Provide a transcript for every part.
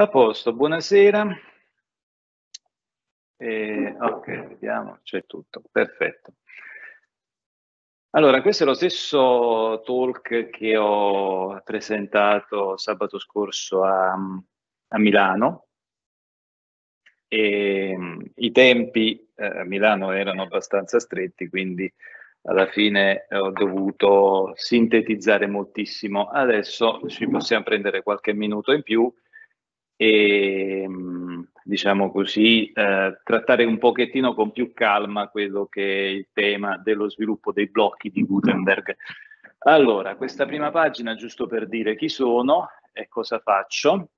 A posto, buonasera. Eh, ok, vediamo, c'è tutto, perfetto. Allora, questo è lo stesso talk che ho presentato sabato scorso a, a Milano. E, I tempi eh, a Milano erano abbastanza stretti, quindi alla fine ho dovuto sintetizzare moltissimo. Adesso ci possiamo prendere qualche minuto in più e diciamo così eh, trattare un pochettino con più calma quello che è il tema dello sviluppo dei blocchi di Gutenberg. Allora, questa prima pagina giusto per dire chi sono e cosa faccio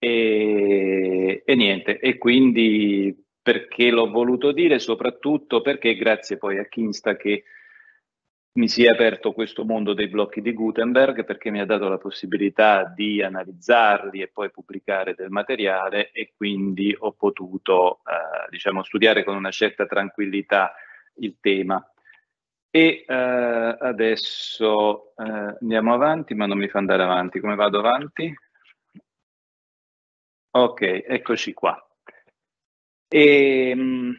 e, e niente, e quindi perché l'ho voluto dire, soprattutto perché grazie poi a Kinsta che mi si è aperto questo mondo dei blocchi di Gutenberg perché mi ha dato la possibilità di analizzarli e poi pubblicare del materiale e quindi ho potuto eh, diciamo, studiare con una certa tranquillità il tema. E eh, adesso eh, andiamo avanti, ma non mi fa andare avanti. Come vado avanti? Ok, eccoci qua. E, ehm,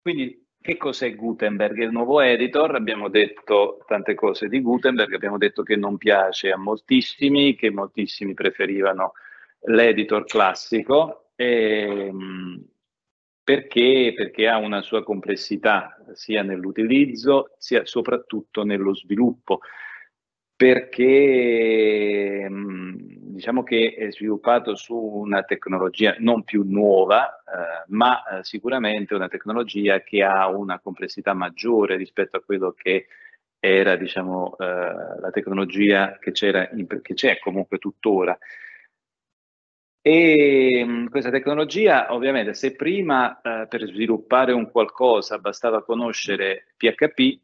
quindi che cos'è Gutenberg? Il nuovo editor, abbiamo detto tante cose di Gutenberg, abbiamo detto che non piace a moltissimi, che moltissimi preferivano l'editor classico, ehm, perché? perché ha una sua complessità sia nell'utilizzo sia soprattutto nello sviluppo perché diciamo che è sviluppato su una tecnologia non più nuova, eh, ma eh, sicuramente una tecnologia che ha una complessità maggiore rispetto a quello che era diciamo, eh, la tecnologia che, in, che c'è comunque tuttora. E questa tecnologia, ovviamente, se prima eh, per sviluppare un qualcosa bastava conoscere PHP,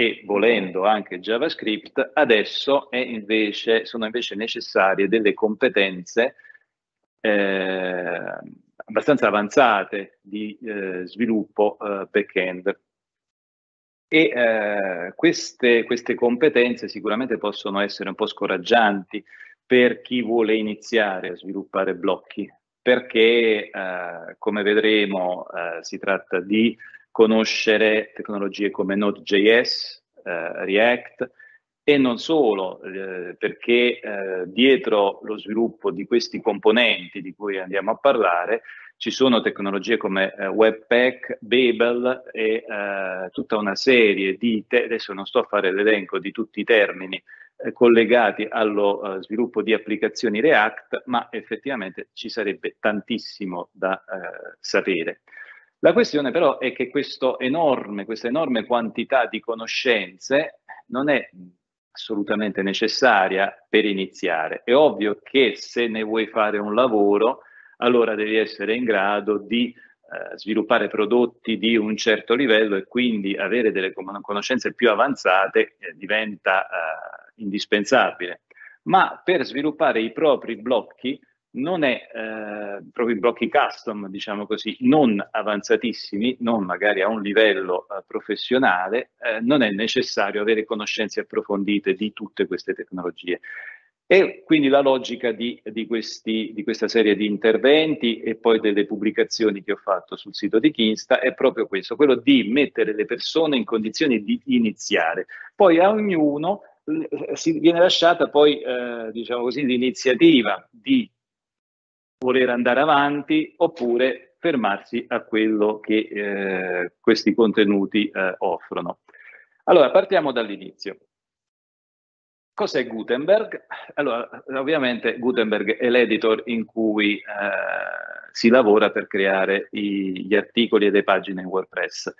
e volendo anche JavaScript, adesso invece, sono invece necessarie delle competenze eh, abbastanza avanzate di eh, sviluppo eh, back-end. E eh, queste, queste competenze sicuramente possono essere un po' scoraggianti per chi vuole iniziare a sviluppare blocchi, perché eh, come vedremo eh, si tratta di conoscere tecnologie come Node.js, eh, React e non solo, eh, perché eh, dietro lo sviluppo di questi componenti di cui andiamo a parlare ci sono tecnologie come eh, Webpack, Babel e eh, tutta una serie di, adesso non sto a fare l'elenco di tutti i termini eh, collegati allo sviluppo di applicazioni React, ma effettivamente ci sarebbe tantissimo da sapere. La questione però è che enorme, questa enorme quantità di conoscenze non è assolutamente necessaria per iniziare. È ovvio che se ne vuoi fare un lavoro, allora devi essere in grado di eh, sviluppare prodotti di un certo livello e quindi avere delle conoscenze più avanzate eh, diventa eh, indispensabile. Ma per sviluppare i propri blocchi non è eh, proprio in blocchi custom, diciamo così, non avanzatissimi, non magari a un livello eh, professionale, eh, non è necessario avere conoscenze approfondite di tutte queste tecnologie. E quindi la logica di, di, questi, di, questa serie di interventi e poi delle pubblicazioni che ho fatto sul sito di Kinsta è proprio questo, quello di mettere le persone in condizioni di iniziare. Poi a ognuno eh, si viene lasciata poi, eh, diciamo così, l'iniziativa di voler andare avanti oppure fermarsi a quello che eh, questi contenuti eh, offrono. Allora, partiamo dall'inizio. Cos'è Gutenberg? Allora, ovviamente Gutenberg è l'editor in cui eh, si lavora per creare i, gli articoli e le pagine in WordPress.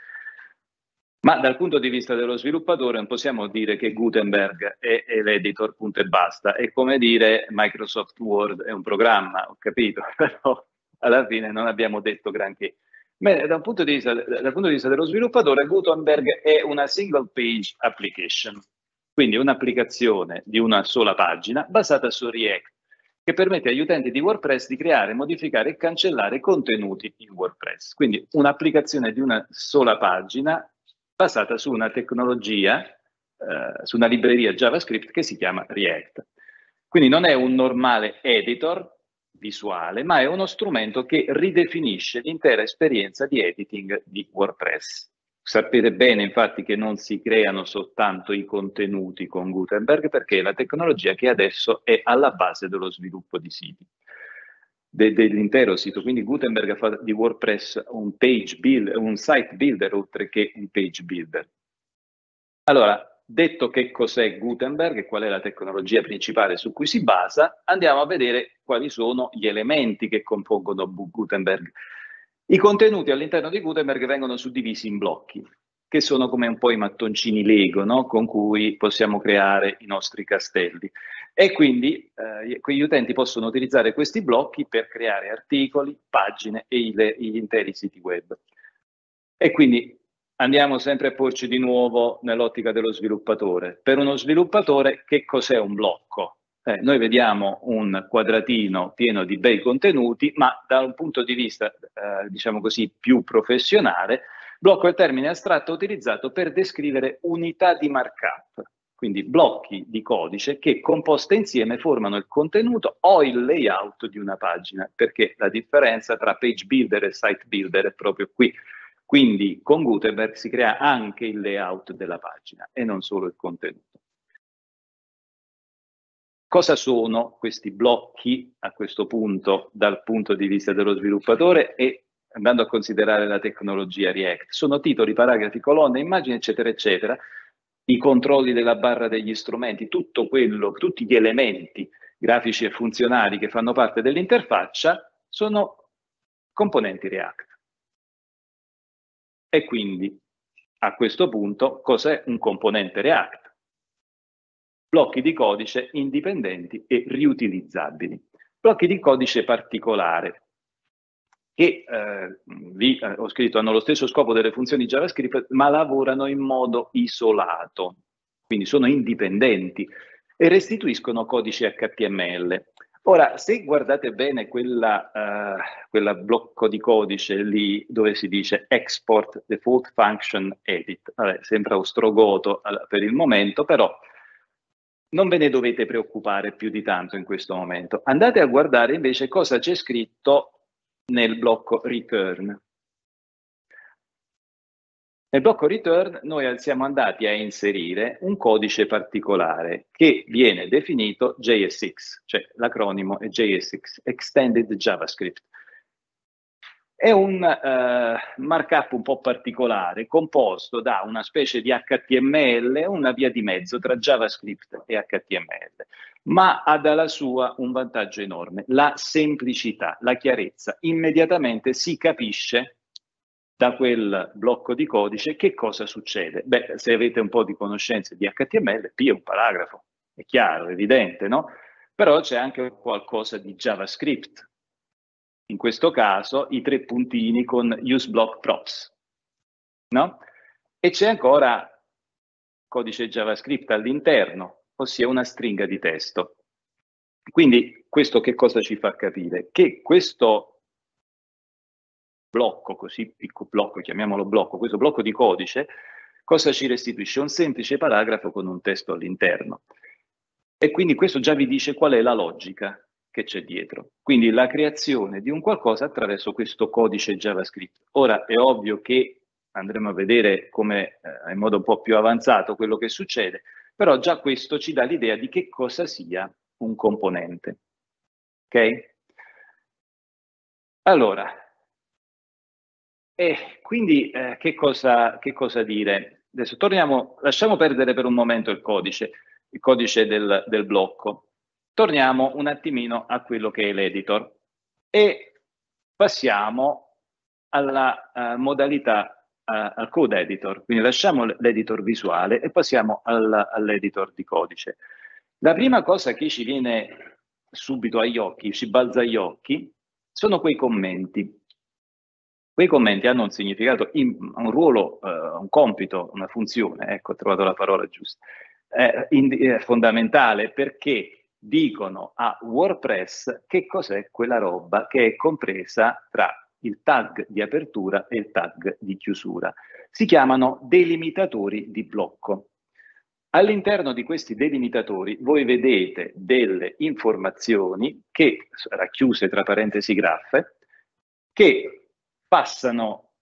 Ma dal punto di vista dello sviluppatore non possiamo dire che Gutenberg è, è l'editor, punto e basta. È come dire Microsoft Word è un programma, ho capito, però alla fine non abbiamo detto granché. Bene, dal punto, vista, dal punto di vista dello sviluppatore, Gutenberg è una single page application, quindi un'applicazione di una sola pagina basata su React, che permette agli utenti di WordPress di creare, modificare e cancellare contenuti in WordPress. Quindi un'applicazione di una sola pagina basata su una tecnologia, eh, su una libreria JavaScript che si chiama React. Quindi non è un normale editor, visuale, ma è uno strumento che ridefinisce l'intera esperienza di editing di WordPress. Sapete bene infatti che non si creano soltanto i contenuti con Gutenberg perché è la tecnologia che adesso è alla base dello sviluppo di siti, de, dell'intero sito. Quindi Gutenberg fa di WordPress un builder, un site builder oltre che un page builder. Allora, detto che cos'è Gutenberg e qual è la tecnologia principale su cui si basa, andiamo a vedere quali sono gli elementi che compongono Gutenberg. I contenuti all'interno di Gutenberg vengono suddivisi in blocchi, che sono come un po' i mattoncini Lego, no? con cui possiamo creare i nostri castelli. E quindi eh, gli utenti possono utilizzare questi blocchi per creare articoli, pagine e gli interi siti web. E quindi andiamo sempre a porci di nuovo nell'ottica dello sviluppatore. Per uno sviluppatore che cos'è un blocco? Eh, noi vediamo un quadratino pieno di bei contenuti, ma da un punto di vista, eh, diciamo così, più professionale, blocco è il termine astratto utilizzato per descrivere unità di markup, quindi blocchi di codice che composte insieme formano il contenuto o il layout di una pagina, perché la differenza tra page builder e site builder è proprio qui. Quindi con Gutenberg si crea anche il layout della pagina e non solo il contenuto. Cosa sono questi blocchi a questo punto dal punto di vista dello sviluppatore e andando a considerare la tecnologia React? Sono titoli, paragrafi, colonne, immagini, eccetera, eccetera, i controlli della barra degli strumenti, tutto quello, tutti gli elementi grafici e funzionali che fanno parte dell'interfaccia sono componenti React. E quindi a questo punto cos'è un componente React? blocchi di codice indipendenti e riutilizzabili. Blocchi di codice particolare che eh, vi eh, ho scritto hanno lo stesso scopo delle funzioni JavaScript, ma lavorano in modo isolato, quindi sono indipendenti e restituiscono codice HTML. Ora, se guardate bene quella, uh, quella, blocco di codice lì dove si dice export default function edit, Vabbè, sembra ostrogoto per il momento, però non ve ne dovete preoccupare più di tanto in questo momento. Andate a guardare invece cosa c'è scritto nel blocco return. Nel blocco return noi siamo andati a inserire un codice particolare che viene definito JSX, cioè l'acronimo è JSX, Extended JavaScript. È un uh, markup un po' particolare, composto da una specie di HTML, una via di mezzo tra JavaScript e HTML, ma ha dalla sua un vantaggio enorme, la semplicità, la chiarezza. Immediatamente si capisce da quel blocco di codice che cosa succede. Beh, se avete un po' di conoscenze di HTML, P è un paragrafo, è chiaro, evidente, no? Però c'è anche qualcosa di JavaScript, in questo caso i tre puntini con useBlock props, no? E c'è ancora codice JavaScript all'interno, ossia una stringa di testo. Quindi questo che cosa ci fa capire? Che questo blocco, così piccolo blocco, chiamiamolo blocco, questo blocco di codice, cosa ci restituisce? Un semplice paragrafo con un testo all'interno. E quindi questo già vi dice qual è la logica che c'è dietro. Quindi la creazione di un qualcosa attraverso questo codice JavaScript. Ora è ovvio che andremo a vedere come eh, in modo un po' più avanzato quello che succede, però già questo ci dà l'idea di che cosa sia un componente. Ok? Allora, e quindi eh, che, cosa, che cosa dire? Adesso torniamo, lasciamo perdere per un momento il codice, il codice del, del blocco torniamo un attimino a quello che è l'editor e passiamo alla uh, modalità uh, al code editor, quindi lasciamo l'editor visuale e passiamo al, all'editor di codice. La prima cosa che ci viene subito agli occhi, ci balza agli occhi, sono quei commenti. Quei commenti hanno un significato, un ruolo, uh, un compito, una funzione, ecco, ho trovato la parola giusta, eh, in, eh, fondamentale perché dicono a WordPress che cos'è quella roba che è compresa tra il tag di apertura e il tag di chiusura. Si chiamano delimitatori di blocco. All'interno di questi delimitatori voi vedete delle informazioni che, racchiuse tra parentesi graffe, che passano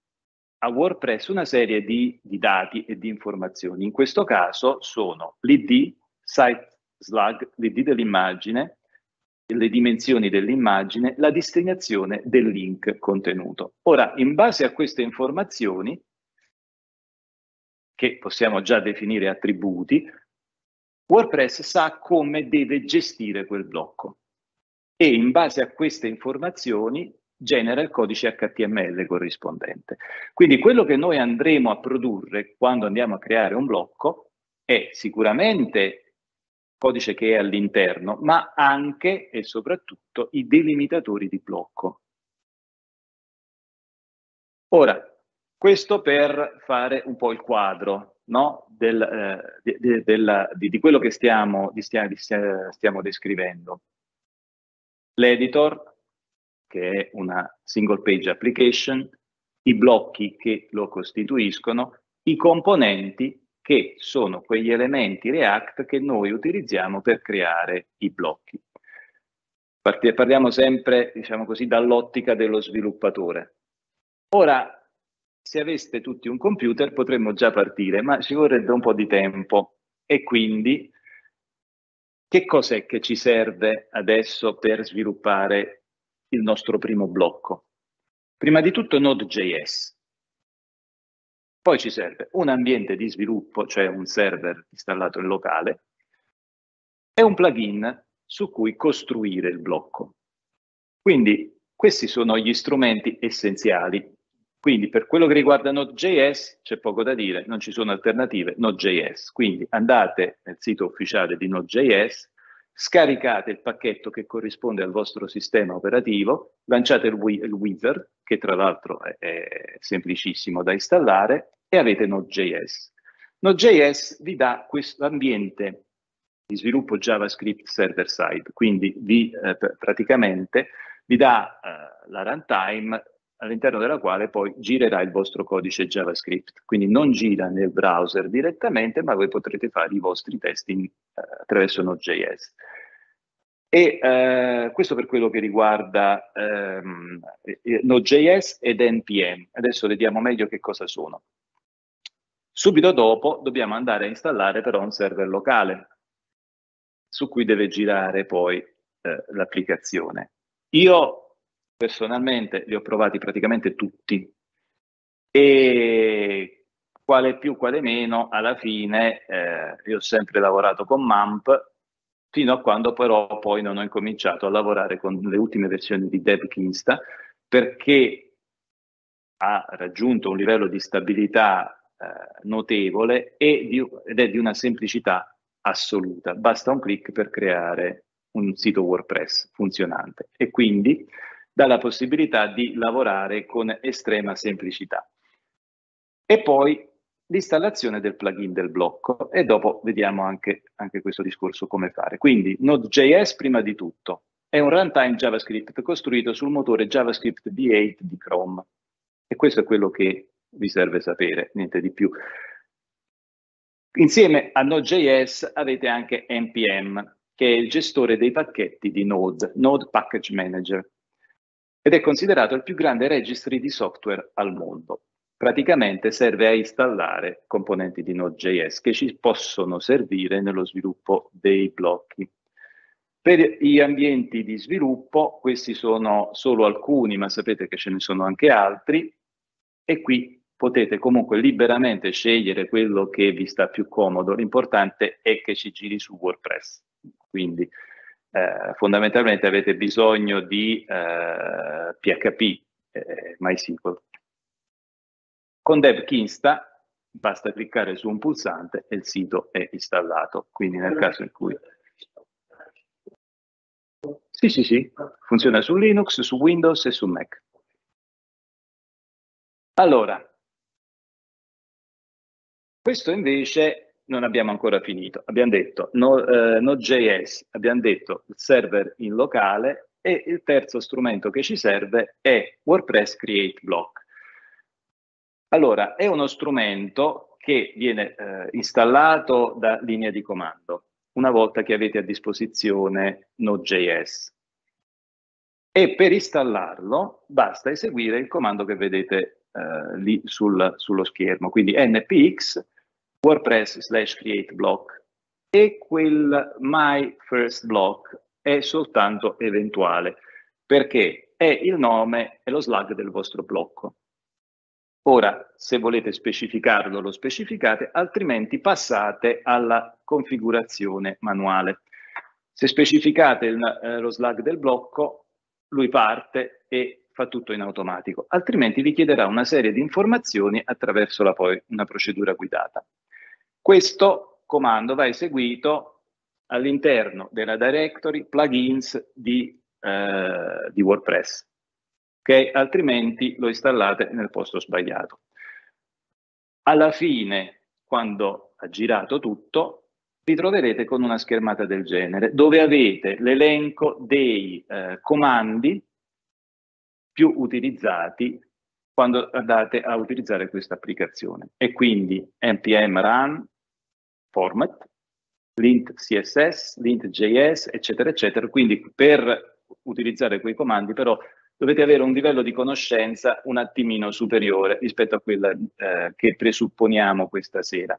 a WordPress una serie di, di dati e di informazioni. In questo caso sono l'ID, site slug, l'ID dell'immagine, le dimensioni dell'immagine, la destinazione del link contenuto. Ora, in base a queste informazioni, che possiamo già definire attributi, WordPress sa come deve gestire quel blocco e in base a queste informazioni genera il codice HTML corrispondente. Quindi quello che noi andremo a produrre quando andiamo a creare un blocco è sicuramente codice che è all'interno, ma anche e soprattutto i delimitatori di blocco. Ora, questo per fare un po' il quadro no? del, eh, de, de, di, di, quello che stiamo, di stiamo, stiamo descrivendo. L'editor, che è una single page application, i blocchi che lo costituiscono, i componenti che sono quegli elementi React che noi utilizziamo per creare i blocchi. Parliamo sempre, diciamo così, dall'ottica dello sviluppatore. Ora, se aveste tutti un computer potremmo già partire, ma ci vorrebbe un po' di tempo e quindi che cos'è che ci serve adesso per sviluppare il nostro primo blocco? Prima di tutto Node.js. Poi ci serve un ambiente di sviluppo, cioè un server installato in locale, e un plugin su cui costruire il blocco. Quindi questi sono gli strumenti essenziali quindi per quello che riguarda Node.js c'è poco da dire, non ci sono alternative Node.js. Quindi andate nel sito ufficiale di Node.js, scaricate il pacchetto che corrisponde al vostro sistema operativo, lanciate il, il wizard, che tra l'altro è, è semplicissimo da installare, e avete Node.js. Node.js vi dà questo ambiente di sviluppo JavaScript server-side, quindi vi, eh, praticamente vi dà eh, la runtime all'interno della quale poi girerà il vostro codice JavaScript. Quindi non gira nel browser direttamente, ma voi potrete fare i vostri testing eh, attraverso Node.js. E eh, questo per quello che riguarda ehm, Node.js ed NPM. Adesso vediamo meglio che cosa sono. Subito dopo dobbiamo andare a installare però un server locale su cui deve girare poi eh, l'applicazione. Io personalmente li ho provati praticamente tutti e quale più, quale meno, alla fine eh, io ho sempre lavorato con MAMP fino a quando però poi non ho incominciato a lavorare con le ultime versioni di DevKinsta perché ha raggiunto un livello di stabilità eh, notevole di, ed è di una semplicità assoluta. Basta un clic per creare un sito WordPress funzionante e quindi dà la possibilità di lavorare con estrema semplicità. E poi l'installazione del plugin del blocco e dopo vediamo anche, anche questo discorso come fare. Quindi Node.js prima di tutto è un runtime JavaScript costruito sul motore JavaScript V8 di Chrome e questo è quello che vi serve sapere, niente di più. Insieme a Node.js avete anche NPM, che è il gestore dei pacchetti di Node, Node Package Manager ed è considerato il più grande registry di software al mondo. Praticamente serve a installare componenti di Node.js che ci possono servire nello sviluppo dei blocchi. Per gli ambienti di sviluppo, questi sono solo alcuni, ma sapete che ce ne sono anche altri, e qui potete comunque liberamente scegliere quello che vi sta più comodo. L'importante è che ci giri su WordPress. Quindi eh, fondamentalmente avete bisogno di eh, PHP, eh, MySQL. Con DevKinsta basta cliccare su un pulsante e il sito è installato, quindi nel caso in cui... Sì, sì, sì, funziona su Linux, su Windows e su Mac. Allora, questo invece non abbiamo ancora finito. Abbiamo detto no, eh, Node.js, abbiamo detto il server in locale e il terzo strumento che ci serve è WordPress Create Block. Allora, è uno strumento che viene eh, installato da linea di comando una volta che avete a disposizione Node.js. E per installarlo basta eseguire il comando che vedete eh, lì sul, sullo schermo, quindi npx wordpress slash create block e quel my first block è soltanto eventuale perché è il nome e lo slug del vostro blocco. Ora, se volete specificarlo, lo specificate, altrimenti passate alla configurazione manuale. Se specificate il, eh, lo slug del blocco, lui parte e fa tutto in automatico, altrimenti vi chiederà una serie di informazioni attraverso la, poi una procedura guidata. Questo comando va eseguito all'interno della directory plugins di, eh, di WordPress ok? Altrimenti lo installate nel posto sbagliato. Alla fine, quando ha girato tutto, vi troverete con una schermata del genere, dove avete l'elenco dei eh, comandi più utilizzati quando andate a utilizzare questa applicazione. E quindi npm run format, lint css, lint js, eccetera, eccetera. Quindi per utilizzare quei comandi però dovete avere un livello di conoscenza un attimino superiore rispetto a quella eh, che presupponiamo questa sera.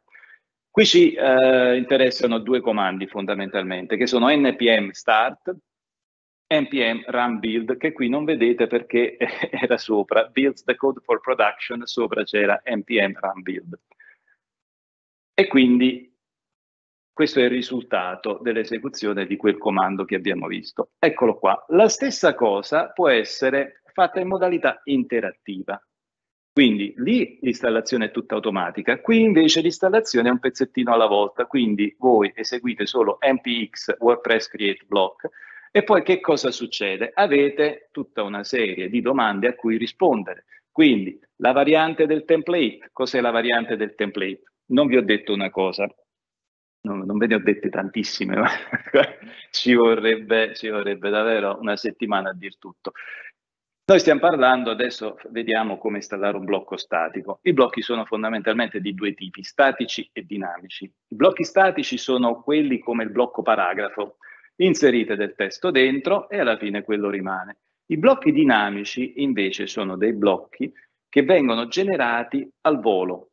Qui ci eh, interessano due comandi fondamentalmente, che sono npm start, npm run build, che qui non vedete perché era sopra, builds the code for production, sopra c'era npm run build. E quindi questo è il risultato dell'esecuzione di quel comando che abbiamo visto. Eccolo qua. La stessa cosa può essere fatta in modalità interattiva. Quindi lì l'installazione è tutta automatica, qui invece l'installazione è un pezzettino alla volta, quindi voi eseguite solo npx WordPress create block e poi che cosa succede? Avete tutta una serie di domande a cui rispondere. Quindi la variante del template, cos'è la variante del template? Non vi ho detto una cosa, non, non ve ne ho dette tantissime, ma ci, vorrebbe, ci vorrebbe davvero una settimana a dir tutto. Noi stiamo parlando, adesso vediamo come installare un blocco statico. I blocchi sono fondamentalmente di due tipi, statici e dinamici. I blocchi statici sono quelli come il blocco paragrafo, inserite del testo dentro e alla fine quello rimane. I blocchi dinamici invece sono dei blocchi che vengono generati al volo,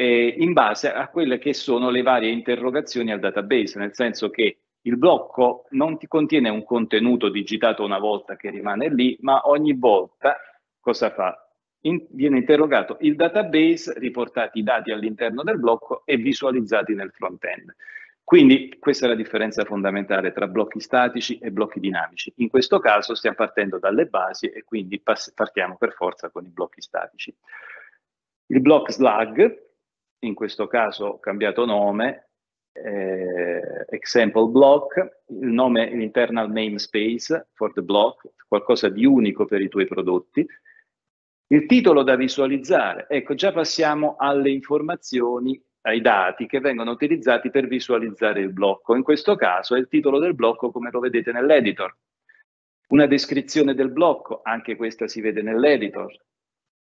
eh, in base a quelle che sono le varie interrogazioni al database, nel senso che il blocco non ti contiene un contenuto digitato una volta che rimane lì, ma ogni volta cosa fa? In, viene interrogato il database, riportati i dati all'interno del blocco e visualizzati nel front-end. Quindi questa è la differenza fondamentale tra blocchi statici e blocchi dinamici. In questo caso stiamo partendo dalle basi e quindi partiamo per forza con i blocchi statici. Il block slug, in questo caso ho cambiato nome, eh, example block, il nome internal namespace for the block, qualcosa di unico per i tuoi prodotti. Il titolo da visualizzare, ecco già passiamo alle informazioni, ai dati che vengono utilizzati per visualizzare il blocco. In questo caso è il titolo del blocco come lo vedete nell'editor. Una descrizione del blocco, anche questa si vede nell'editor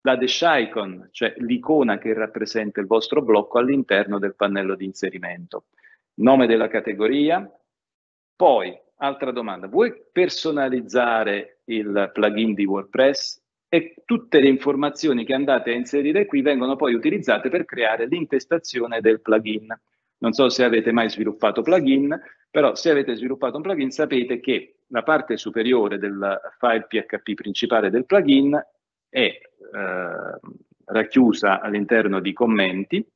la dash icon, cioè l'icona che rappresenta il vostro blocco all'interno del pannello di inserimento. Nome della categoria. Poi, altra domanda, vuoi personalizzare il plugin di WordPress? E tutte le informazioni che andate a inserire qui vengono poi utilizzate per creare l'intestazione del plugin. Non so se avete mai sviluppato plugin, però se avete sviluppato un plugin sapete che la parte superiore del file PHP principale del plugin è racchiusa all'interno di commenti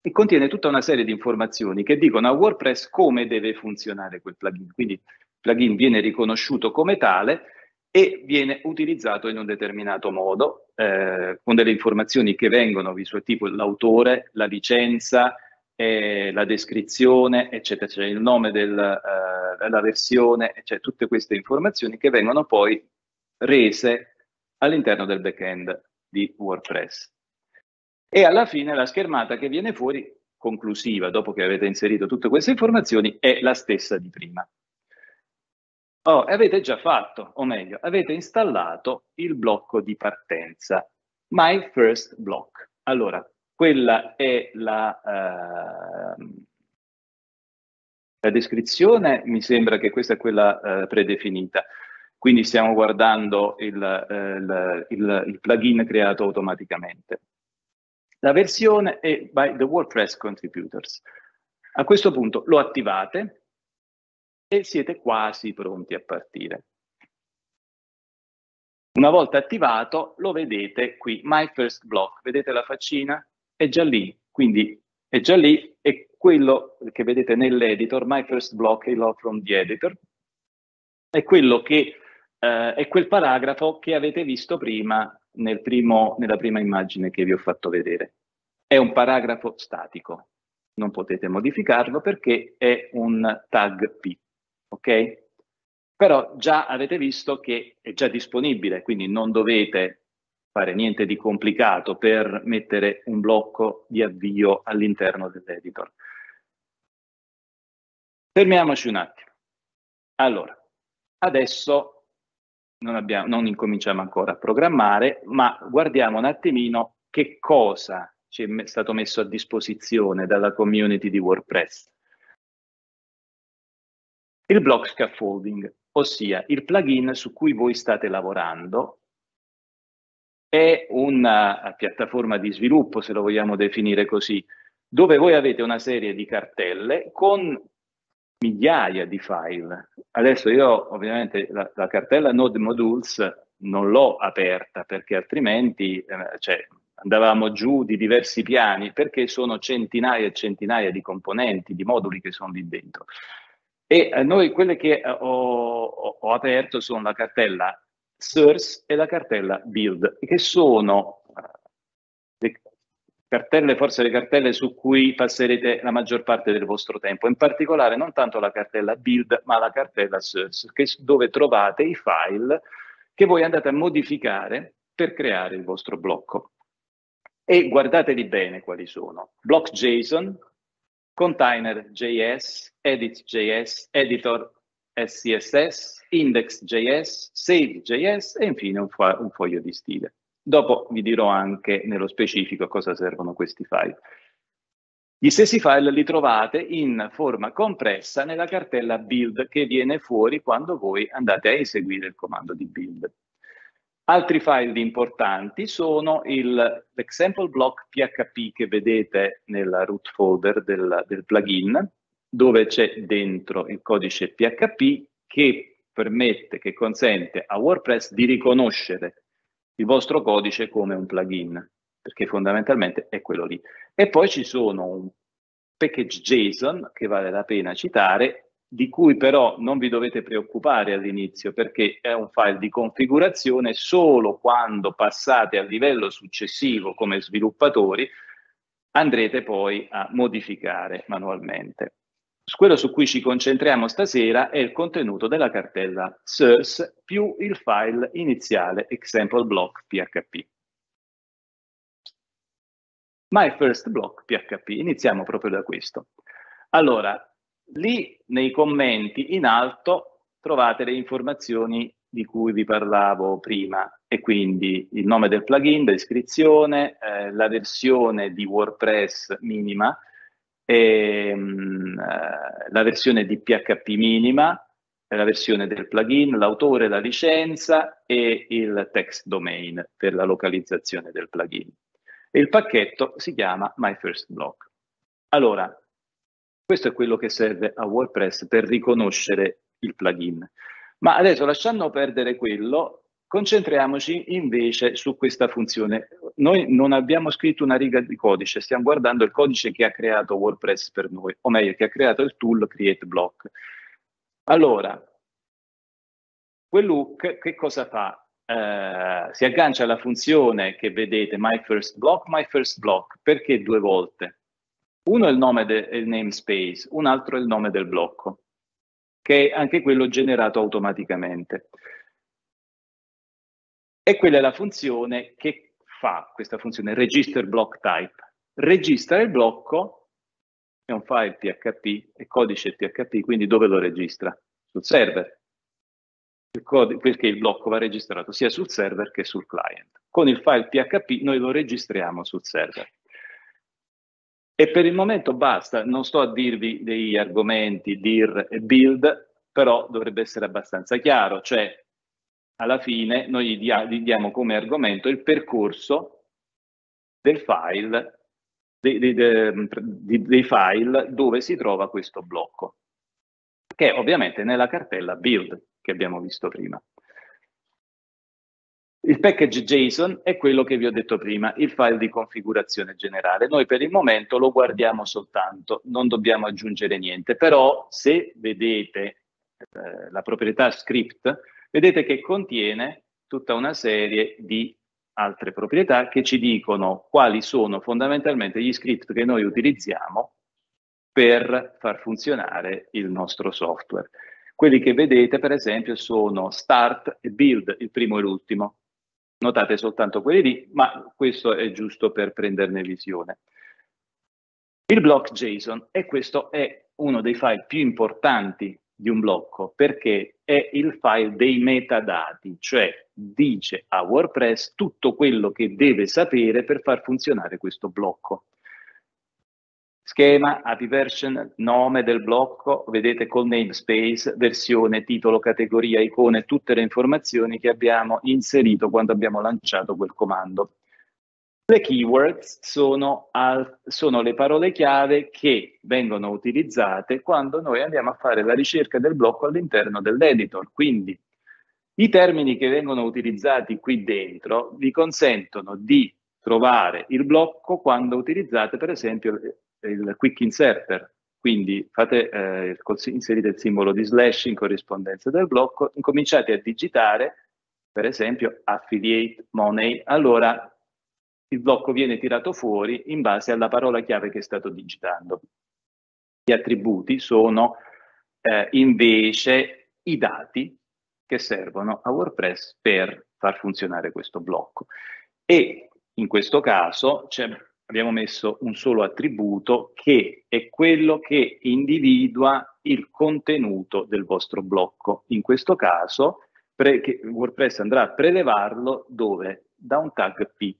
e contiene tutta una serie di informazioni che dicono a WordPress come deve funzionare quel plugin. Quindi il plugin viene riconosciuto come tale e viene utilizzato in un determinato modo, eh, con delle informazioni che vengono, tipo l'autore, la licenza, eh, la descrizione, eccetera, cioè il nome della eh, versione, cioè tutte queste informazioni che vengono poi rese all'interno del backend di WordPress. E alla fine la schermata che viene fuori, conclusiva, dopo che avete inserito tutte queste informazioni, è la stessa di prima. Oh, avete già fatto, o meglio, avete installato il blocco di partenza, My First Block. Allora, quella è la, uh, la descrizione, mi sembra che questa è quella uh, predefinita. Quindi stiamo guardando il, uh, il, il plugin creato automaticamente. La versione è by the WordPress contributors. A questo punto lo attivate e siete quasi pronti a partire. Una volta attivato lo vedete qui, My First Block, vedete la faccina? È già lì, quindi è già lì e quello che vedete nell'editor, My First Block è log from the editor, è quello che eh, è quel paragrafo che avete visto prima nel primo, nella prima immagine che vi ho fatto vedere. È un paragrafo statico, non potete modificarlo perché è un tag P, ok? Però già avete visto che è già disponibile, quindi non dovete fare niente di complicato per mettere un blocco di avvio all'interno dell'editor. Fermiamoci un attimo. Allora, adesso non, abbiamo, non incominciamo ancora a programmare, ma guardiamo un attimino che cosa ci è stato messo a disposizione dalla community di WordPress. Il block scaffolding, ossia il plugin su cui voi state lavorando è una piattaforma di sviluppo, se lo vogliamo definire così, dove voi avete una serie di cartelle con migliaia di file. Adesso io ovviamente la, la cartella Node Modules non l'ho aperta perché altrimenti eh, cioè, andavamo giù di diversi piani perché sono centinaia e centinaia di componenti, di moduli che sono lì dentro. E eh, noi quelle che eh, ho, ho, ho, aperto sono la cartella source e la cartella build, che sono cartelle, forse le cartelle su cui passerete la maggior parte del vostro tempo, in particolare non tanto la cartella build, ma la cartella source, che, dove trovate i file che voi andate a modificare per creare il vostro blocco. E guardateli bene quali sono. Block JSON, container.js, edit.js, editor SCSS, index.js, save.js e infine un, fo un foglio di stile. Dopo vi dirò anche nello specifico a cosa servono questi file. Gli stessi file li trovate in forma compressa nella cartella build che viene fuori quando voi andate a eseguire il comando di build. Altri file importanti sono l'example block PHP che vedete nel root folder del, del plugin, dove c'è dentro il codice PHP che permette, che consente a WordPress di riconoscere il vostro codice come un plugin, perché fondamentalmente è quello lì. E poi ci sono un package JSON che vale la pena citare, di cui però non vi dovete preoccupare all'inizio perché è un file di configurazione solo quando passate al livello successivo come sviluppatori andrete poi a modificare manualmente. Quello su cui ci concentriamo stasera è il contenuto della cartella source più il file iniziale example block PHP. My first block PHP, iniziamo proprio da questo. Allora, Lì nei commenti in alto trovate le informazioni di cui vi parlavo prima e quindi il nome del plugin, descrizione, eh, la versione di WordPress minima, e, mh, eh, la versione di PHP minima, la versione del plugin, l'autore, la licenza e il text domain per la localizzazione del plugin. Il pacchetto si chiama My First Block. Allora, questo è quello che serve a WordPress per riconoscere il plugin. Ma adesso lasciando perdere quello, concentriamoci invece su questa funzione. Noi non abbiamo scritto una riga di codice, stiamo guardando il codice che ha creato WordPress per noi, o meglio, che ha creato il tool Create Block. Allora, quell'hook che cosa fa? Eh, si aggancia alla funzione che vedete, my first block, my first block, perché due volte? Uno è il nome del namespace, un altro è il nome del blocco, che è anche quello generato automaticamente. E quella è la funzione che fa questa funzione register block type. Registra il blocco, è un file PHP, è codice PHP, quindi dove lo registra? Sul server. Il perché il blocco va registrato sia sul server che sul client. Con il file PHP noi lo registriamo sul server. E per il momento basta, non sto a dirvi degli argomenti dir e build, però dovrebbe essere abbastanza chiaro, cioè alla fine noi gli diamo come argomento il percorso del file, dei, dei, dei, dei file dove si trova questo blocco, che è ovviamente nella cartella build che abbiamo visto prima. Il package JSON è quello che vi ho detto prima, il file di configurazione generale. Noi per il momento lo guardiamo soltanto, non dobbiamo aggiungere niente, però se vedete eh, la proprietà script, vedete che contiene tutta una serie di altre proprietà che ci dicono quali sono fondamentalmente gli script che noi utilizziamo per far funzionare il nostro software. Quelli che vedete, per esempio, sono start e build, il primo e l'ultimo. Notate soltanto quelli lì, ma questo è giusto per prenderne visione. Il block JSON, e questo è uno dei file più importanti di un blocco perché è il file dei metadati, cioè dice a WordPress tutto quello che deve sapere per far funzionare questo blocco. Schema, API version, nome del blocco, vedete col namespace, versione, titolo, categoria, icone, tutte le informazioni che abbiamo inserito quando abbiamo lanciato quel comando. Le keywords sono, al, sono, le parole chiave che vengono utilizzate quando noi andiamo a fare la ricerca del blocco all'interno dell'editor. Quindi i termini che vengono utilizzati qui dentro vi consentono di trovare il blocco quando utilizzate per esempio il quick inserter. Quindi fate, eh, inserite il simbolo di slash in corrispondenza del blocco, incominciate a digitare per esempio affiliate money. Allora il blocco viene tirato fuori in base alla parola chiave che è stato digitando. Gli attributi sono eh, invece i dati che servono a WordPress per far funzionare questo blocco. E in questo caso abbiamo messo un solo attributo che è quello che individua il contenuto del vostro blocco. In questo caso WordPress andrà a prelevarlo dove? Da un tag P.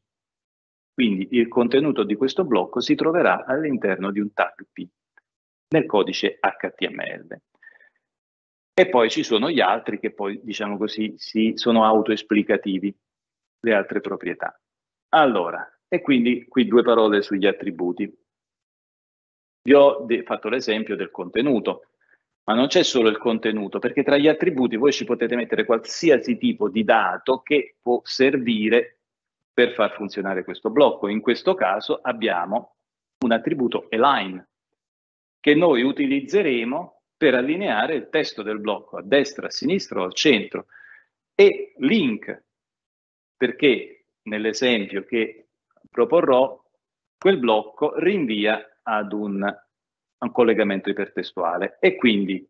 Quindi il contenuto di questo blocco si troverà all'interno di un tag P nel codice HTML. E poi ci sono gli altri che poi, diciamo così, si, sono autoesplicativi, le altre proprietà. Allora, e quindi qui due parole sugli attributi. Vi ho fatto l'esempio del contenuto, ma non c'è solo il contenuto, perché tra gli attributi voi ci potete mettere qualsiasi tipo di dato che può servire per far funzionare questo blocco. In questo caso abbiamo un attributo align che noi utilizzeremo per allineare il testo del blocco a destra, a sinistra o al centro e link perché nell'esempio che proporrò quel blocco rinvia ad un, un collegamento ipertestuale e quindi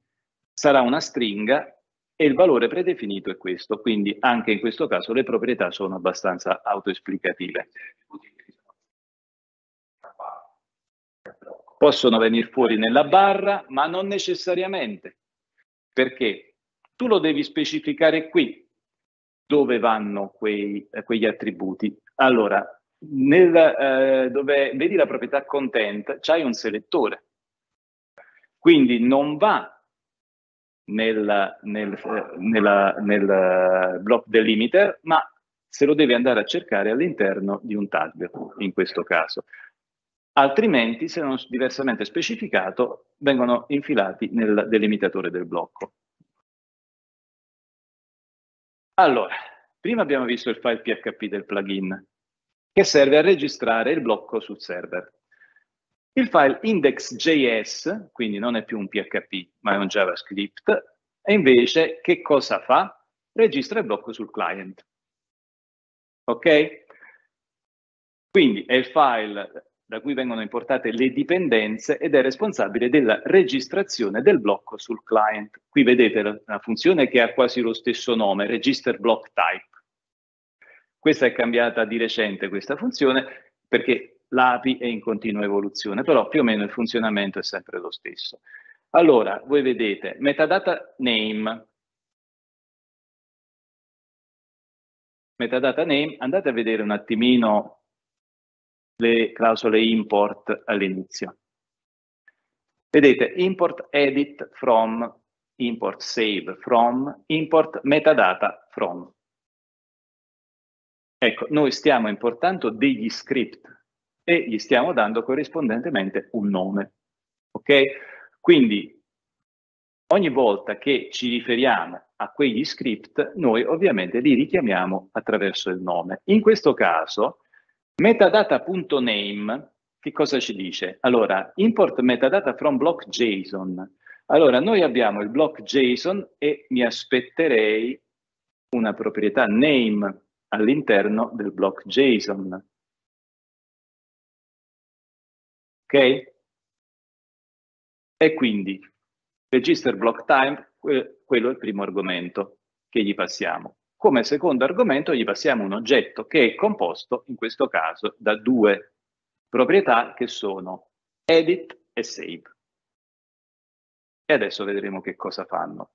sarà una stringa e il valore predefinito è questo, quindi anche in questo caso le proprietà sono abbastanza autoesplicative. Possono venire fuori nella barra, ma non necessariamente, perché tu lo devi specificare qui, dove vanno quei, eh, quegli attributi. Allora, nel, eh, dove vedi la proprietà content, c'hai un selettore, quindi non va nel, nel, nella, nel block delimiter, ma se lo deve andare a cercare all'interno di un tag, in questo caso. Altrimenti, se non diversamente specificato, vengono infilati nel delimitatore del blocco. Allora, prima abbiamo visto il file PHP del plugin, che serve a registrare il blocco sul server. Il file index.js, quindi non è più un PHP, ma è un JavaScript, e invece che cosa fa? Registra il blocco sul client. Ok? Quindi è il file da cui vengono importate le dipendenze ed è responsabile della registrazione del blocco sul client. Qui vedete la funzione che ha quasi lo stesso nome, register block type. Questa è cambiata di recente, questa funzione, perché l'API è in continua evoluzione, però più o meno il funzionamento è sempre lo stesso. Allora, voi vedete, metadata name, metadata name, andate a vedere un attimino le clausole import all'inizio. Vedete, import edit from, import save from, import metadata from. Ecco, noi stiamo importando degli script e gli stiamo dando corrispondentemente un nome. Ok? Quindi ogni volta che ci riferiamo a quegli script, noi ovviamente li richiamiamo attraverso il nome. In questo caso, metadata.name, che cosa ci dice? Allora, import metadata from block JSON. Allora, noi abbiamo il block JSON e mi aspetterei una proprietà name all'interno del block JSON. Ok? E quindi register block time, quello è il primo argomento che gli passiamo. Come secondo argomento gli passiamo un oggetto che è composto, in questo caso, da due proprietà che sono edit e save. E adesso vedremo che cosa fanno.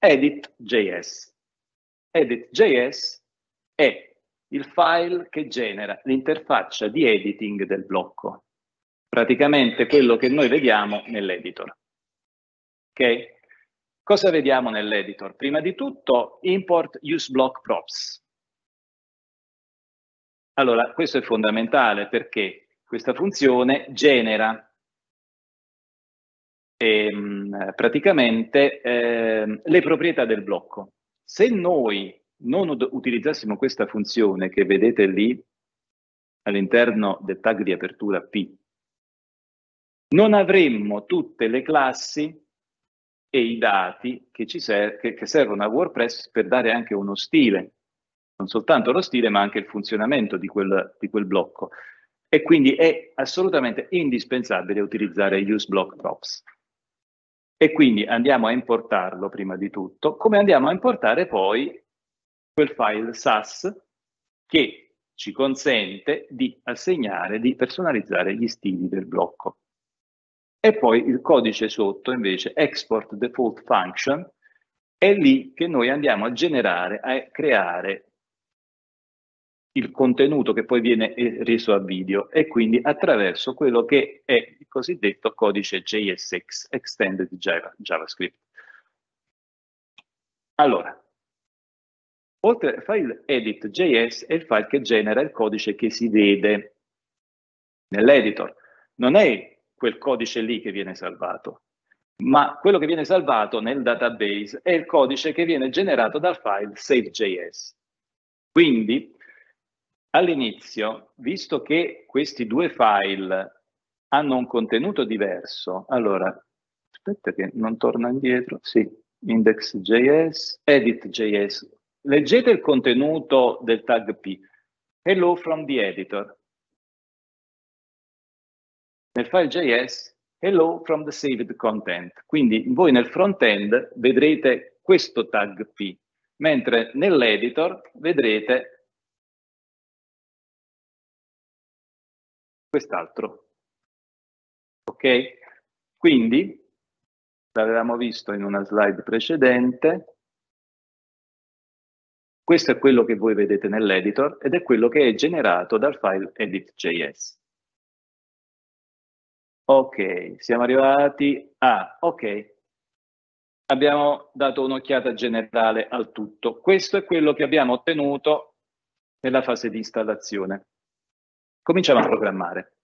Edit.js. Edit.js è il file che genera l'interfaccia di editing del blocco praticamente quello che noi vediamo nell'editor. Ok? Cosa vediamo nell'editor? Prima di tutto import useBlock props. Allora, questo è fondamentale perché questa funzione genera ehm, praticamente ehm, le proprietà del blocco. Se noi non utilizzassimo questa funzione che vedete lì all'interno del tag di apertura P, non avremmo tutte le classi e i dati che, ser che, che servono a WordPress per dare anche uno stile, non soltanto lo stile ma anche il funzionamento di quel, di quel blocco. E quindi è assolutamente indispensabile utilizzare useBlock props. E quindi andiamo a importarlo prima di tutto, come andiamo a importare poi quel file SAS che ci consente di assegnare, di personalizzare gli stili del blocco. E poi il codice sotto invece export default function è lì che noi andiamo a generare, a creare il contenuto che poi viene eh, reso a video e quindi attraverso quello che è il cosiddetto codice JSX, Extended Java, JavaScript. Allora, oltre al file edit.js è il file che genera il codice che si vede nell'editor. Non è quel codice lì che viene salvato, ma quello che viene salvato nel database è il codice che viene generato dal file save.js. Quindi all'inizio, visto che questi due file hanno un contenuto diverso, allora, aspetta che non torna indietro, sì, index.js, edit.js, leggete il contenuto del tag P, hello from the editor, nel file JS hello from the saved content. Quindi voi nel front-end vedrete questo tag P, mentre nell'editor vedrete quest'altro. Ok? Quindi, l'avevamo visto in una slide precedente, questo è quello che voi vedete nell'editor ed è quello che è generato dal file edit.js. Ok, siamo arrivati a... Ok, abbiamo dato un'occhiata generale al tutto. Questo è quello che abbiamo ottenuto nella fase di installazione. Cominciamo a programmare.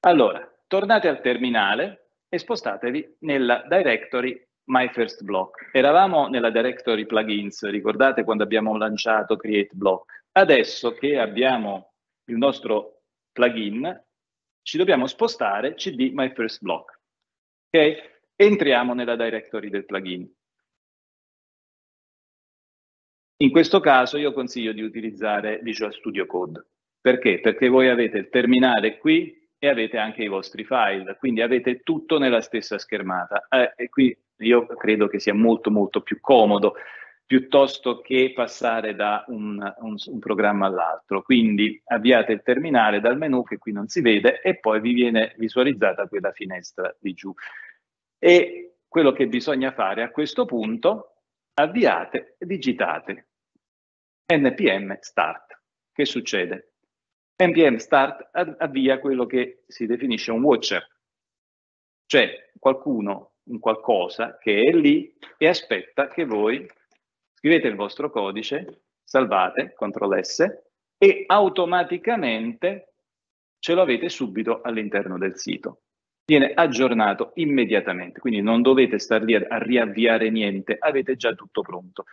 Allora, tornate al terminale e spostatevi nella directory My First Block. Eravamo nella directory plugins, ricordate quando abbiamo lanciato Create Block. Adesso che abbiamo il nostro plugin, ci dobbiamo spostare cd my first block. Ok? Entriamo nella directory del plugin. In questo caso io consiglio di utilizzare Visual Studio Code. Perché? Perché voi avete il terminale qui e avete anche i vostri file, quindi avete tutto nella stessa schermata. Eh, e qui io credo che sia molto molto più comodo piuttosto che passare da un, un, un programma all'altro. Quindi avviate il terminale dal menu che qui non si vede e poi vi viene visualizzata quella finestra di giù. E quello che bisogna fare a questo punto, avviate e digitate npm start. Che succede? npm start avvia quello che si definisce un watcher, cioè qualcuno, un qualcosa che è lì e aspetta che voi scrivete il vostro codice, salvate, CTRL S, e automaticamente ce lo avete subito all'interno del sito. Viene aggiornato immediatamente, quindi non dovete stare lì a riavviare niente, avete già tutto pronto.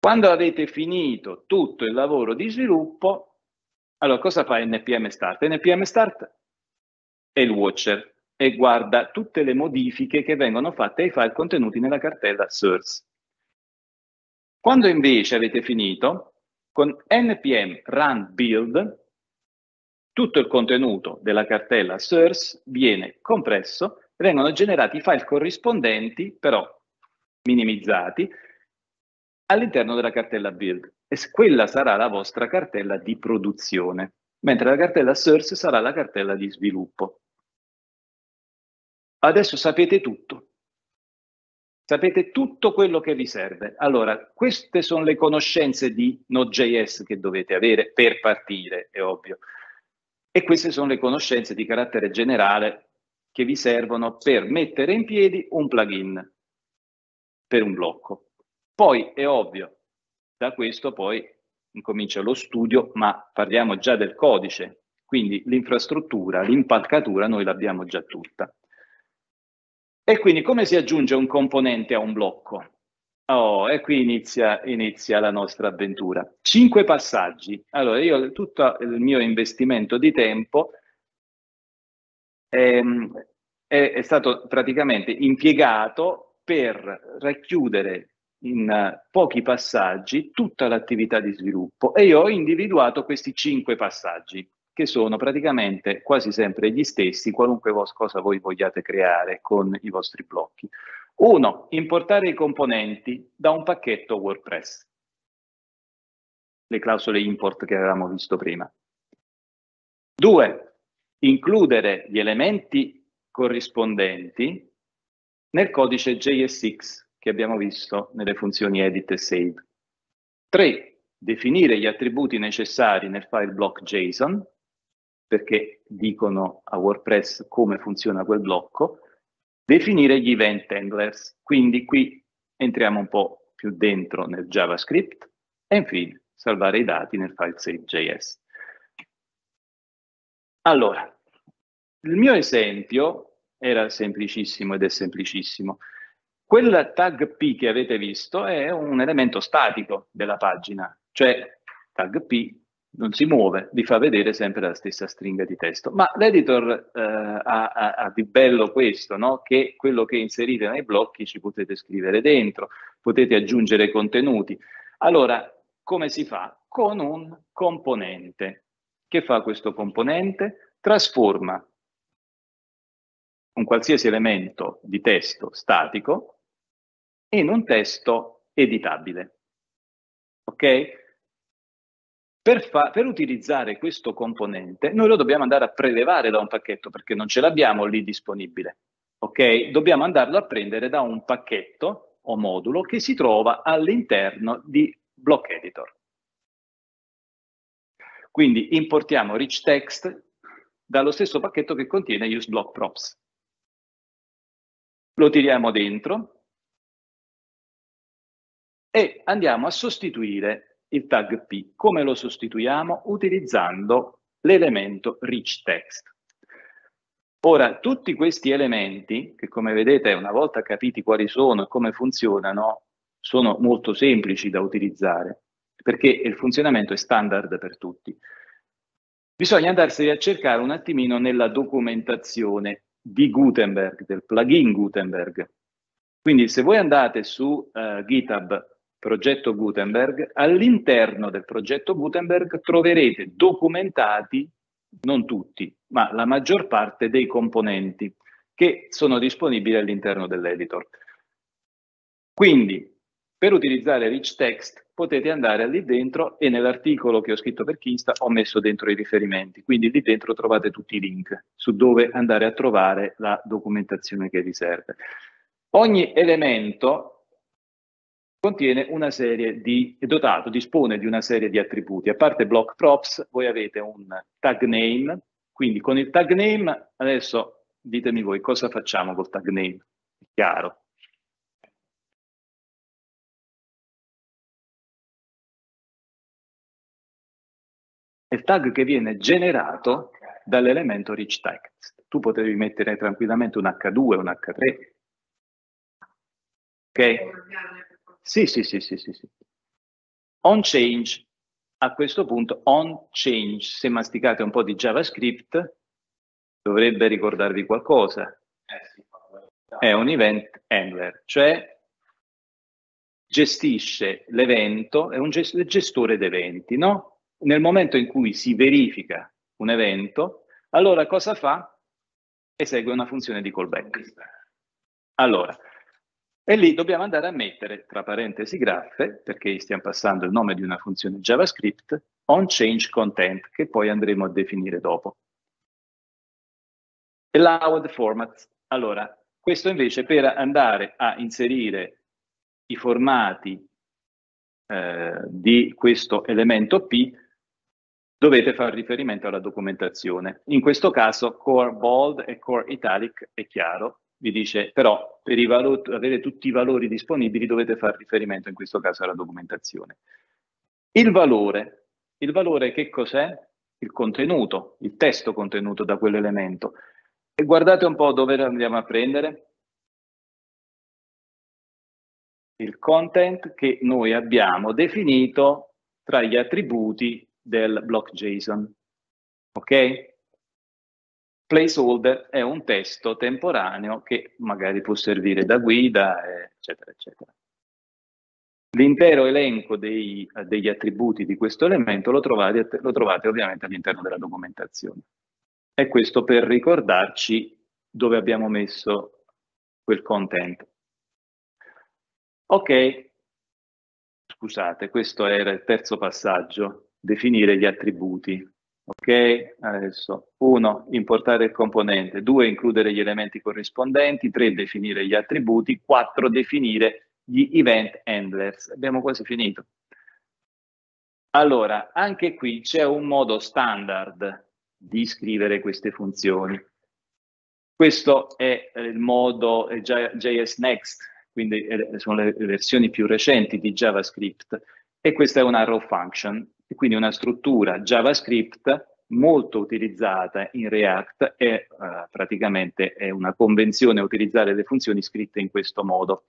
Quando avete finito tutto il lavoro di sviluppo, allora cosa fa npm start? npm start è il watcher e guarda tutte le modifiche che vengono fatte ai file contenuti nella cartella source. Quando invece avete finito, con npm run build, tutto il contenuto della cartella source viene compresso, vengono generati i file corrispondenti, però minimizzati, all'interno della cartella build e quella sarà la vostra cartella di produzione, mentre la cartella source sarà la cartella di sviluppo. Adesso sapete tutto. Sapete tutto quello che vi serve. Allora, queste sono le conoscenze di Node.js che dovete avere per partire, è ovvio. E queste sono le conoscenze di carattere generale che vi servono per mettere in piedi un plugin per un blocco. Poi è ovvio, da questo poi incomincia lo studio, ma parliamo già del codice, quindi l'infrastruttura, l'impalcatura noi l'abbiamo già tutta. E quindi come si aggiunge un componente a un blocco? Oh, e qui inizia, inizia la nostra avventura. Cinque passaggi. Allora, io tutto il mio investimento di tempo ehm, è, è stato praticamente impiegato per racchiudere in uh, pochi passaggi tutta l'attività di sviluppo e io ho individuato questi cinque passaggi che sono praticamente quasi sempre gli stessi qualunque cosa voi vogliate creare con i vostri blocchi. Uno, importare i componenti da un pacchetto WordPress, le clausole import che avevamo visto prima. Due, includere gli elementi corrispondenti nel codice JSX che abbiamo visto nelle funzioni edit e save. 3. Definire gli attributi necessari nel file block JSON, perché dicono a WordPress come funziona quel blocco. Definire gli event handlers, quindi qui entriamo un po' più dentro nel JavaScript e infine salvare i dati nel file save.js. Allora, il mio esempio era semplicissimo ed è semplicissimo. Quel tag P che avete visto è un elemento statico della pagina, cioè tag P non si muove, vi fa vedere sempre la stessa stringa di testo. Ma l'editor eh, ha, ha, ha, di bello questo, no? che quello che inserite nei blocchi ci potete scrivere dentro, potete aggiungere contenuti. Allora, come si fa? Con un componente. Che fa questo componente? Trasforma un qualsiasi elemento di testo statico in un testo editabile. Ok? Per, per, utilizzare questo componente noi lo dobbiamo andare a prelevare da un pacchetto perché non ce l'abbiamo lì disponibile. Ok? Dobbiamo andarlo a prendere da un pacchetto o modulo che si trova all'interno di Block Editor. Quindi importiamo rich text dallo stesso pacchetto che contiene useBlockProps. Lo tiriamo dentro e andiamo a sostituire il tag P. Come lo sostituiamo? Utilizzando l'elemento rich text. Ora, tutti questi elementi, che come vedete una volta capiti quali sono e come funzionano, sono molto semplici da utilizzare, perché il funzionamento è standard per tutti. Bisogna andarsene a cercare un attimino nella documentazione di Gutenberg, del plugin Gutenberg. Quindi se voi andate su uh, GitHub progetto Gutenberg, all'interno del progetto Gutenberg troverete documentati, non tutti, ma la maggior parte dei componenti che sono disponibili all'interno dell'editor. Quindi, per utilizzare Rich Text potete andare lì dentro e nell'articolo che ho scritto per Kinsta ho messo dentro i riferimenti, quindi lì dentro trovate tutti i link su dove andare a trovare la documentazione che vi serve. Ogni elemento contiene una serie di, è dotato, dispone di una serie di attributi. A parte block props, voi avete un tag name, quindi con il tag name, adesso ditemi voi cosa facciamo col tag name, è chiaro. È il tag che viene generato dall'elemento rich text. Tu potevi mettere tranquillamente un H2, un H3. Ok? Sì, sì, sì, sì, sì, sì. On change, a questo punto on change, se masticate un po' di JavaScript, dovrebbe ricordarvi qualcosa. È un event handler, cioè gestisce l'evento, è un gestore d'eventi, no? Nel momento in cui si verifica un evento, allora cosa fa? Esegue una funzione di callback. Allora, e lì dobbiamo andare a mettere, tra parentesi graffe, perché stiamo passando il nome di una funzione JavaScript, on change content, che poi andremo a definire dopo. Allowed formats. Allora, questo invece per andare a inserire i formati eh, di questo elemento P, dovete fare riferimento alla documentazione. In questo caso core bold e core italic è chiaro, vi dice però per valori, avere tutti i valori disponibili dovete fare riferimento in questo caso alla documentazione. Il valore, il valore che cos'è? Il contenuto, il testo contenuto da quell'elemento. E guardate un po' dove andiamo a prendere. Il content che noi abbiamo definito tra gli attributi del block JSON. Ok? Placeholder è un testo temporaneo che magari può servire da guida, eccetera, eccetera. L'intero elenco dei, degli attributi di questo elemento lo trovate, lo trovate ovviamente all'interno della documentazione. E questo per ricordarci dove abbiamo messo quel content. Ok, scusate, questo era il terzo passaggio, definire gli attributi. Ok, adesso 1. Importare il componente, 2. Includere gli elementi corrispondenti, 3. Definire gli attributi, 4. Definire gli event handlers. Abbiamo quasi finito. Allora, anche qui c'è un modo standard di scrivere queste funzioni. Questo è il modo JS Next, quindi sono le versioni più recenti di JavaScript, e questa è una raw function quindi una struttura JavaScript molto utilizzata in React e uh, praticamente è una convenzione utilizzare le funzioni scritte in questo modo.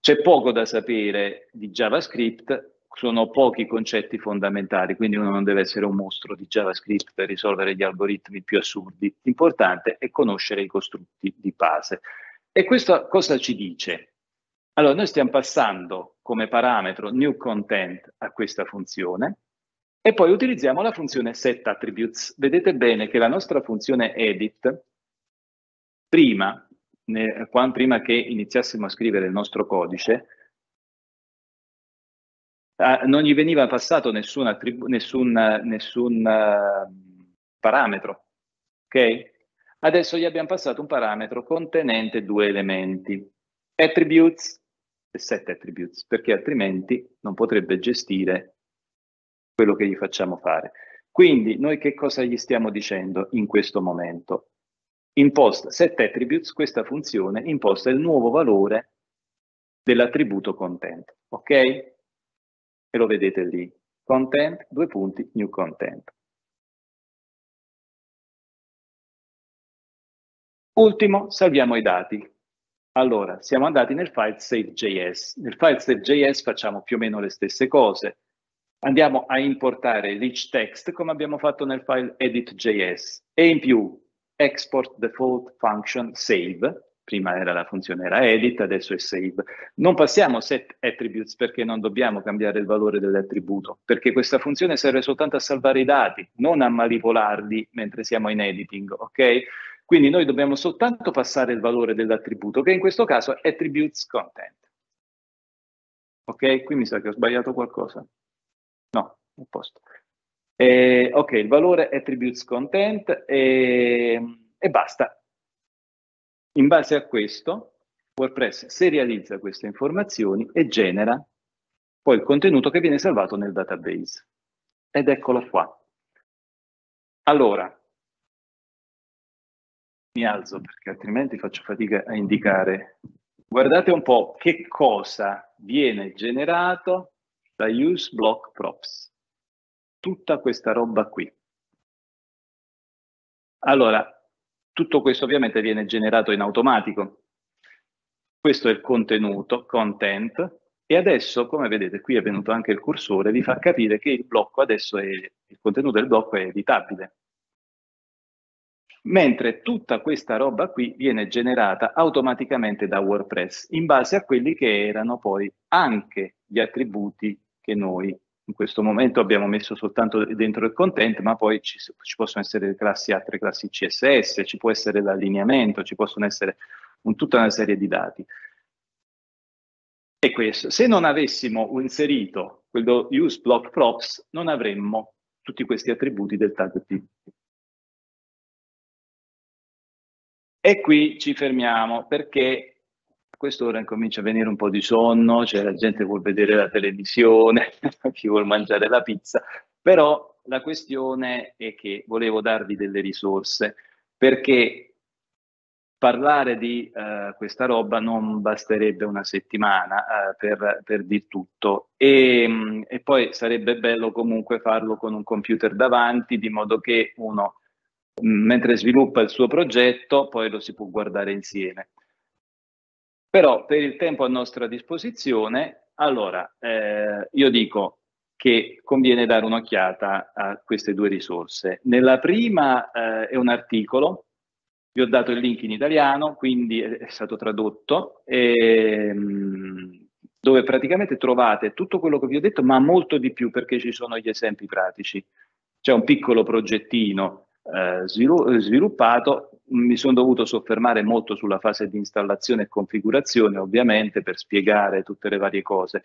C'è poco da sapere di JavaScript, sono pochi concetti fondamentali, quindi uno non deve essere un mostro di JavaScript per risolvere gli algoritmi più assurdi. L'importante è conoscere i costrutti di base. E questo cosa ci dice? Allora, noi stiamo passando come parametro new content a questa funzione e poi utilizziamo la funzione setAttributes. Vedete bene che la nostra funzione edit, prima, ne, prima che iniziassimo a scrivere il nostro codice, eh, non gli veniva passato nessun, nessun, nessun uh, parametro. Ok? Adesso gli abbiamo passato un parametro contenente due elementi, attributes e set attributes, perché altrimenti non potrebbe gestire quello che gli facciamo fare. Quindi noi che cosa gli stiamo dicendo in questo momento? Imposta set attributes, questa funzione imposta il nuovo valore dell'attributo content, ok? E lo vedete lì, content, due punti, new content. Ultimo, salviamo i dati. Allora, siamo andati nel file save.js. Nel file save.js facciamo più o meno le stesse cose andiamo a importare rich text come abbiamo fatto nel file edit.js e in più export default function save, prima era la funzione era edit, adesso è save. Non passiamo set attributes perché non dobbiamo cambiare il valore dell'attributo, perché questa funzione serve soltanto a salvare i dati, non a manipolarli mentre siamo in editing, ok? Quindi noi dobbiamo soltanto passare il valore dell'attributo, che in questo caso è attributes content. Ok? Qui mi sa che ho sbagliato qualcosa. No, a posto. Eh, ok, il valore attributes content e, e basta. In base a questo WordPress serializza queste informazioni e genera poi il contenuto che viene salvato nel database. Ed eccolo qua. Allora, mi alzo perché altrimenti faccio fatica a indicare. Guardate un po' che cosa viene generato da useBlockProps. Tutta questa roba qui. Allora, tutto questo ovviamente viene generato in automatico. Questo è il contenuto, content, e adesso, come vedete, qui è venuto anche il cursore, vi fa capire che il blocco adesso è, il contenuto del blocco è editabile. Mentre tutta questa roba qui viene generata automaticamente da WordPress in base a quelli che erano poi anche gli attributi che noi in questo momento abbiamo messo soltanto dentro il content, ma poi ci, ci possono essere le classi, altre classi CSS, ci può essere l'allineamento, ci possono essere un, tutta una serie di dati. E questo, se non avessimo inserito quello use block props, non avremmo tutti questi attributi del tag P. E qui ci fermiamo perché a quest'ora incomincia a venire un po' di sonno, cioè la gente vuole vedere la televisione, chi vuole mangiare la pizza, però la questione è che volevo darvi delle risorse perché parlare di uh, questa roba non basterebbe una settimana uh, per, per dir tutto e, mm, e, poi sarebbe bello comunque farlo con un computer davanti di modo che uno mm, mentre sviluppa il suo progetto poi lo si può guardare insieme. Però per il tempo a nostra disposizione, allora eh, io dico che conviene dare un'occhiata a queste due risorse. Nella prima eh, è un articolo vi ho dato il link in italiano, quindi è stato tradotto, ehm, dove praticamente trovate tutto quello che vi ho detto, ma molto di più perché ci sono gli esempi pratici. C'è un piccolo progettino eh, sviluppato, mi sono dovuto soffermare molto sulla fase di installazione e configurazione, ovviamente, per spiegare tutte le varie cose,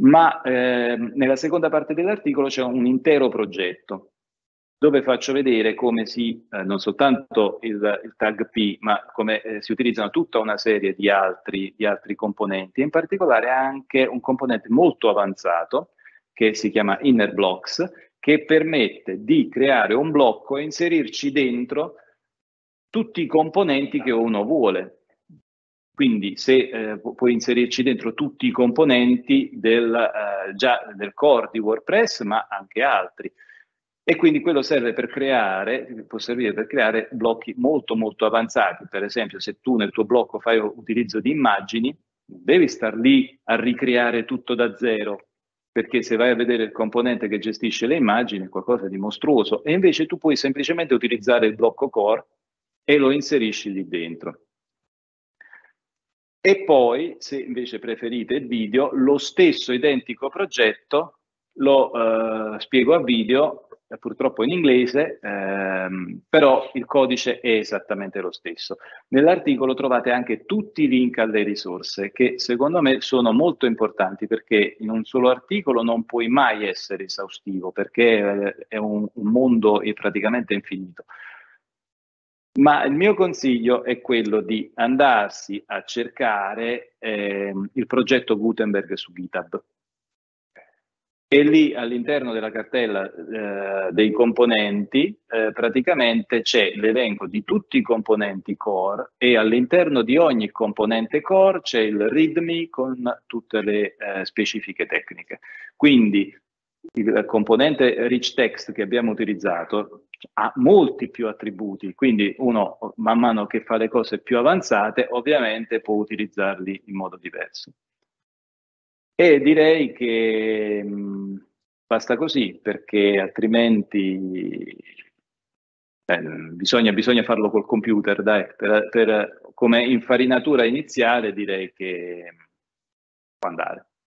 ma eh, nella seconda parte dell'articolo c'è un intero progetto dove faccio vedere come si, eh, non soltanto il, il, tag P, ma come eh, si utilizzano tutta una serie di altri, di altri componenti, in particolare anche un componente molto avanzato che si chiama Inner Blocks, che permette di creare un blocco e inserirci dentro tutti i componenti che uno vuole. Quindi se eh, puoi inserirci dentro tutti i componenti del, eh, già del core di WordPress, ma anche altri. E quindi quello serve per creare, può servire per creare blocchi molto molto avanzati. Per esempio, se tu nel tuo blocco fai utilizzo di immagini, devi star lì a ricreare tutto da zero, perché se vai a vedere il componente che gestisce le immagini è qualcosa di mostruoso, e invece tu puoi semplicemente utilizzare il blocco core e lo inserisci lì dentro. E poi, se invece preferite il video, lo stesso identico progetto lo uh, spiego a video purtroppo in inglese, ehm, però il codice è esattamente lo stesso. Nell'articolo trovate anche tutti i link alle risorse che secondo me sono molto importanti perché in un solo articolo non puoi mai essere esaustivo perché è un, un mondo praticamente infinito. Ma il mio consiglio è quello di andarsi a cercare eh, il progetto Gutenberg su GitHub e lì all'interno della cartella eh, dei componenti eh, praticamente c'è l'elenco di tutti i componenti core e all'interno di ogni componente core c'è il readme con tutte le eh, specifiche tecniche. Quindi il componente rich text che abbiamo utilizzato ha molti più attributi, quindi uno man mano che fa le cose più avanzate ovviamente può utilizzarli in modo diverso. E direi che mh, basta così, perché altrimenti eh, bisogna, bisogna, farlo col computer, dai, per, per, come infarinatura iniziale direi che può andare.